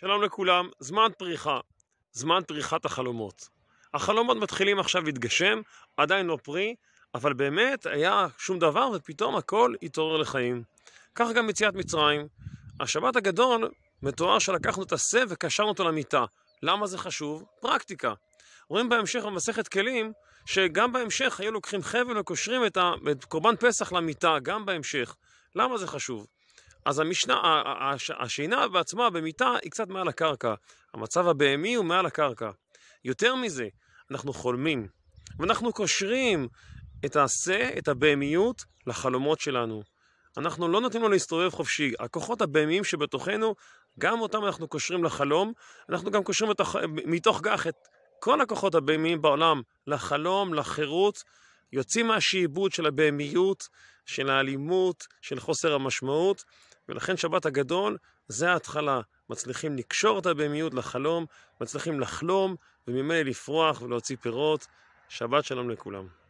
שלום לכולם, זמן פריחה, זמן פריחת החלומות. החלומות מתחילים עכשיו להתגשם, עדיין לא פרי, אבל באמת היה שום דבר ופתאום הכל התעורר לחיים. כך גם מציאת מצרים. השבת הגדול מתואר שלקחנו את השה וקשרנו אותו למיטה. למה זה חשוב? פרקטיקה. רואים בהמשך במסכת כלים שגם בהמשך היו לוקחים חבל וקושרים את, קורבן פסח למיטה, גם בהמשך. למה זה חשוב? אז המשנה, השינה בעצמה במיטה היא קצת מעל הקרקע. המצב הבהמי הוא מעל הקרקע. יותר מזה, אנחנו חולמים, ואנחנו קושרים את העשה, את הבהמיות, לחלומות שלנו. אנחנו לא נותנים לו להסתובב חופשי. הכוחות הבהמיים שבתוכנו, גם אותם אנחנו קושרים לחלום, אנחנו גם קושרים בתוך, מתוך כך את כל הכוחות הבהמיים בעולם לחלום, לחירות, יוצאים מהשעבוד של הבהמיות, של האלימות, של חוסר המשמעות, ולכן שבת הגדול זה ההתחלה. מצליחים לקשור את הבהמיות לחלום, מצליחים לחלום, וממילא לפרוח ולהוציא פירות. שבת שלום לכולם.